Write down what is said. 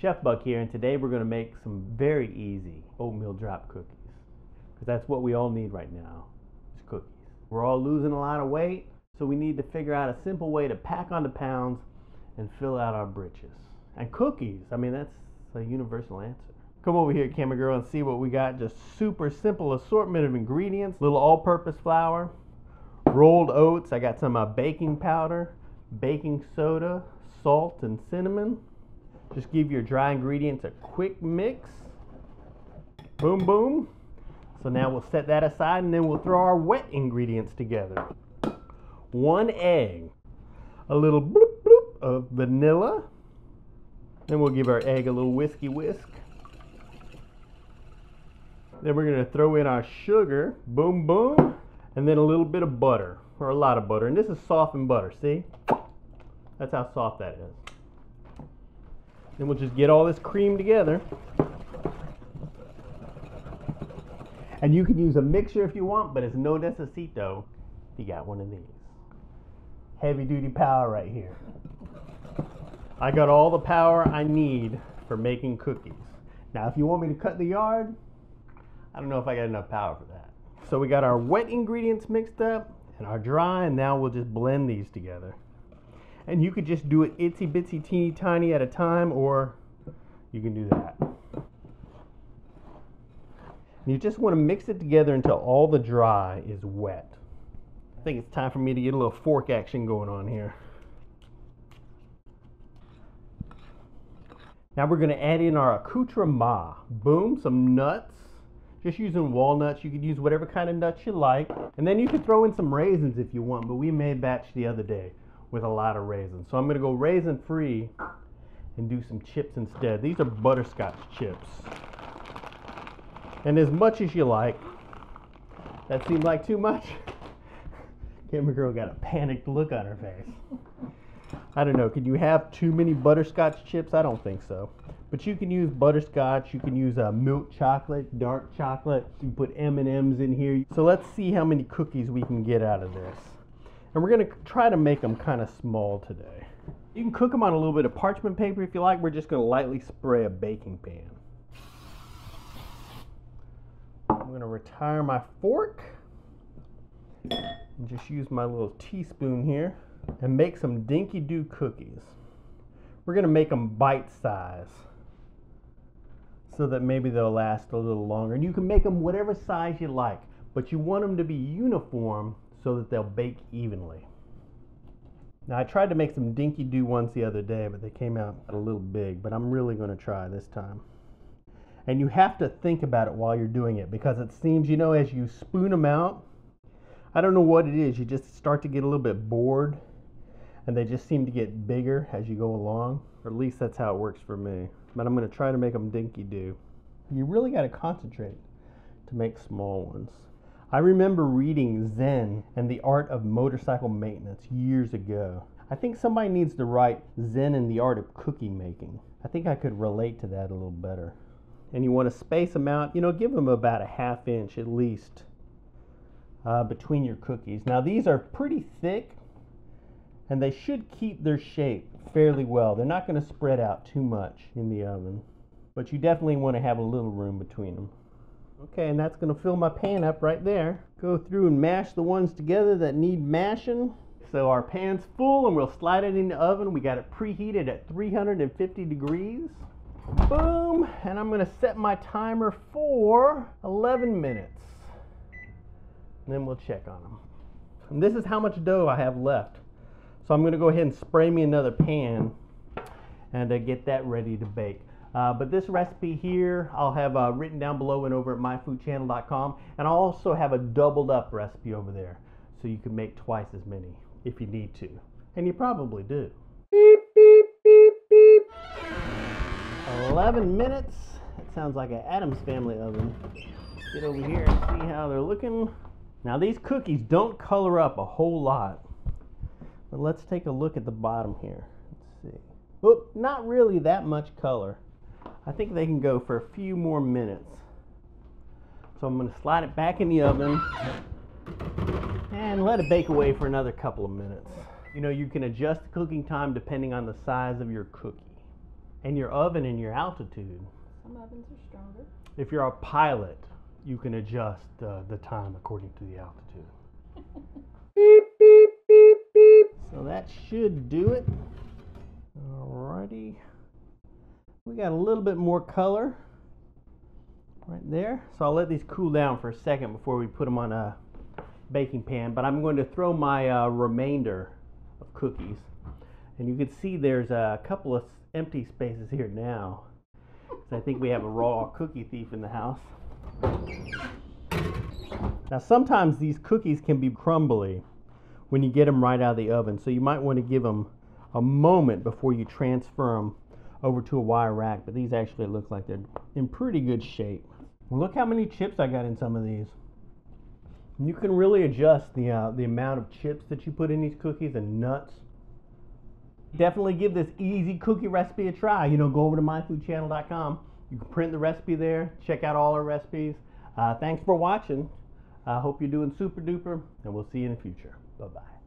Chef Buck here, and today we're going to make some very easy oatmeal drop cookies. Because that's what we all need right now, is cookies. We're all losing a lot of weight, so we need to figure out a simple way to pack on the pounds and fill out our britches. And cookies, I mean, that's a universal answer. Come over here, camera girl, and see what we got. Just super simple assortment of ingredients. Little all-purpose flour, rolled oats. I got some uh, baking powder, baking soda, salt, and cinnamon. Just give your dry ingredients a quick mix. Boom, boom. So now we'll set that aside and then we'll throw our wet ingredients together. One egg, a little bloop bloop of vanilla. Then we'll give our egg a little whiskey whisk. Then we're gonna throw in our sugar, boom, boom, and then a little bit of butter, or a lot of butter. And this is softened butter, see? That's how soft that is. Then we'll just get all this cream together. And you can use a mixture if you want, but it's no necesito if you got one of these. Heavy duty power right here. I got all the power I need for making cookies. Now, if you want me to cut the yard, I don't know if I got enough power for that. So we got our wet ingredients mixed up and our dry, and now we'll just blend these together. And you could just do it itsy bitsy teeny tiny at a time, or you can do that. You just want to mix it together until all the dry is wet. I think it's time for me to get a little fork action going on here. Now we're going to add in our accoutrement. Boom, some nuts. Just using walnuts. You could use whatever kind of nuts you like. And then you could throw in some raisins if you want, but we made batch the other day with a lot of raisins. So I'm to go raisin free and do some chips instead. These are butterscotch chips. And as much as you like. That seemed like too much? Camera girl got a panicked look on her face. I don't know, could you have too many butterscotch chips? I don't think so. But you can use butterscotch, you can use uh, milk chocolate, dark chocolate, you can put M&Ms in here. So let's see how many cookies we can get out of this. And we're gonna try to make them kind of small today. You can cook them on a little bit of parchment paper if you like. We're just gonna lightly spray a baking pan. I'm gonna retire my fork and just use my little teaspoon here and make some Dinky Doo cookies. We're gonna make them bite size so that maybe they'll last a little longer. And you can make them whatever size you like, but you want them to be uniform so that they'll bake evenly. Now I tried to make some Dinky do ones the other day, but they came out a little big, but I'm really gonna try this time. And you have to think about it while you're doing it because it seems, you know, as you spoon them out, I don't know what it is, you just start to get a little bit bored and they just seem to get bigger as you go along. Or at least that's how it works for me. But I'm going to try to make them dinky do. You really got to concentrate to make small ones. I remember reading Zen and the Art of Motorcycle Maintenance years ago. I think somebody needs to write Zen and the Art of Cookie Making. I think I could relate to that a little better. And you want to space them out, you know, give them about a half inch at least uh, between your cookies. Now, these are pretty thick, and they should keep their shape fairly well. They're not going to spread out too much in the oven, but you definitely want to have a little room between them. Okay, and that's going to fill my pan up right there. Go through and mash the ones together that need mashing. So our pan's full and we'll slide it in the oven. We got it preheated at 350 degrees. Boom, and I'm going to set my timer for 11 minutes. And then we'll check on them. And this is how much dough I have left. So I'm going to go ahead and spray me another pan and uh, get that ready to bake. Uh, but this recipe here, I'll have uh, written down below and over at myfoodchannel.com. And I'll also have a doubled up recipe over there. So you can make twice as many if you need to. And you probably do. Beep, beep, beep, beep. 11 minutes. That sounds like an Addams Family oven. Get over here and see how they're looking. Now these cookies don't color up a whole lot. But let's take a look at the bottom here. Let's see. Oop, not really that much color. I think they can go for a few more minutes. So I'm going to slide it back in the oven and let it bake away for another couple of minutes. You know, you can adjust the cooking time depending on the size of your cookie. and your oven and your altitude. Some ovens are stronger. If you're a pilot, you can adjust uh, the time according to the altitude. beep, beep, beep, beep. So that should do it. Alrighty. We got a little bit more color right there. So I'll let these cool down for a second before we put them on a baking pan. But I'm going to throw my uh, remainder of cookies. And you can see there's a couple of empty spaces here now. So I think we have a raw cookie thief in the house. Now sometimes these cookies can be crumbly when you get them right out of the oven. So you might want to give them a moment before you transfer them over to a wire rack. But these actually look like they're in pretty good shape. Look how many chips I got in some of these. You can really adjust the, uh, the amount of chips that you put in these cookies and nuts. Definitely give this easy cookie recipe a try. You know, go over to myfoodchannel.com. You can print the recipe there, check out all our recipes. Uh, thanks for watching. I hope you're doing super duper, and we'll see you in the future. Bye bye.